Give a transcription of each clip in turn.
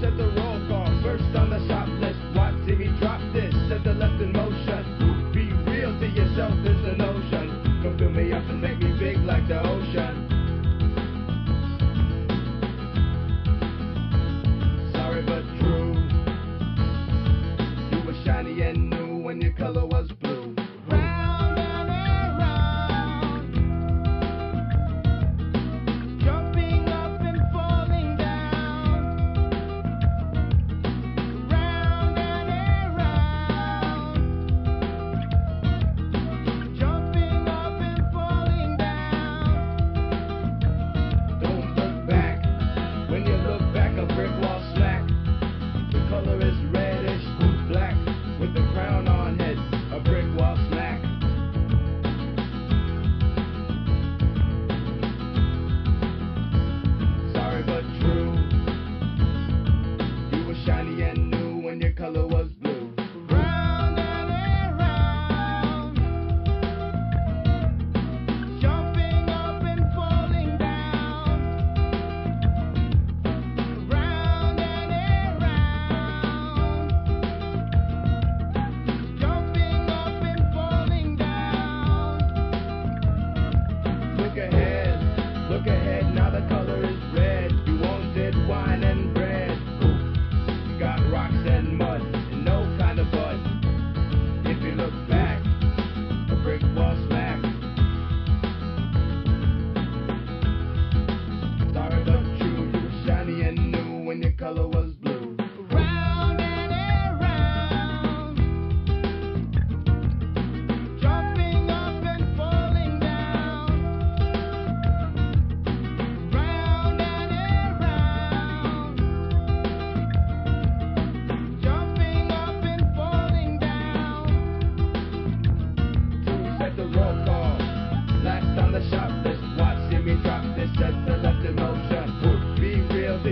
Set the roll call. First on the shop list. Watch Timmy drop this. Set the left in motion. Be real to yourself is a notion. Come fill me up and make me big like the ocean.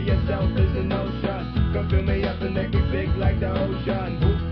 yourself is an ocean. Come fill me up and make me big like the ocean